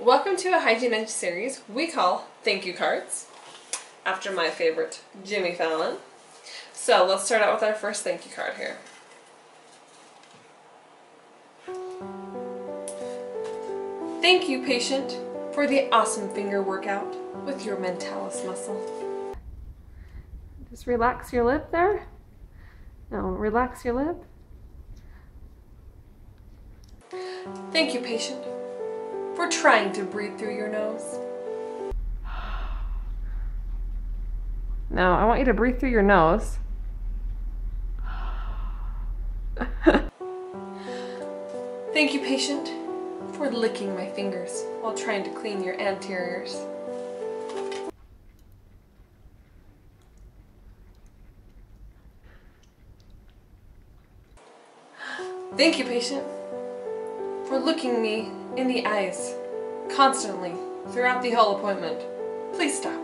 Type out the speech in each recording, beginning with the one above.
Welcome to a Hygiene Edge series we call Thank You Cards, after my favorite, Jimmy Fallon. So let's start out with our first thank you card here. Thank you, patient, for the awesome finger workout with your mentalis muscle. Just relax your lip there. No, relax your lip. Thank you, patient, for trying to breathe through your nose. Now, I want you to breathe through your nose. Thank you, patient, for licking my fingers while trying to clean your anteriors. Thank you, patient, for looking me in the eyes constantly throughout the whole appointment. Please stop.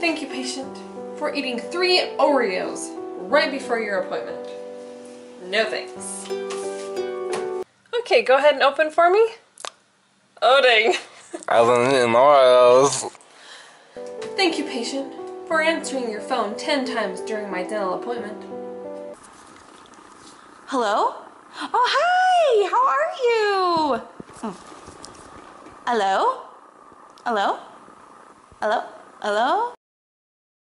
Thank you, patient, for eating three Oreos right before your appointment. No thanks. Okay, go ahead and open for me. Oh dang. I was eating Oreos. Thank you, patient, for answering your phone 10 times during my dental appointment. Hello? Oh, hi! How are you? Hmm. Hello? Hello? Hello? Hello?